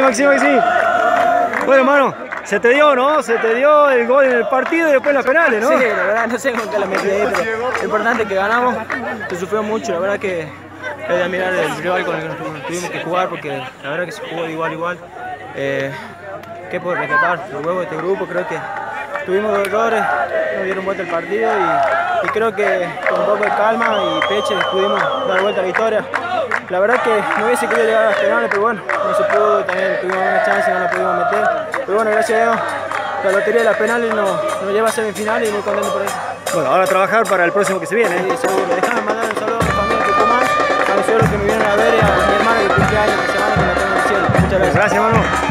Maxi, Maxi. Bueno, hermano, se te dio, ¿no? Se te dio el gol en el partido y después las penales, ¿no? Sí, la verdad, no sé con qué la metí ahí, pero lo importante es que ganamos. Se sufrió mucho, la verdad que es de admirar el rival con el que nos tuvimos que jugar, porque la verdad que se jugó de igual igual. Eh, ¿Qué puedo rescatar? Los huevos de este grupo, creo que tuvimos dos errores, nos dieron vuelta el partido y, y creo que con un poco de calma y peche pudimos dar vuelta a la victoria. La verdad que no hubiese querido llegar a las penales, pero bueno, no se pudo, también tuvimos una chance no la pudimos meter. Pero bueno, gracias a Dios, la lotería de las penales nos, nos lleva a semifinales y muy contento por eso. Bueno, ahora a trabajar para el próximo que se viene. ¿eh? Sí, seguro. Déjame mandar un saludo a mi familia Tucumán, a los que me vienen a ver y a mi hermana que cumple años, que se van a la en el cielo. Muchas gracias. Gracias, hermano.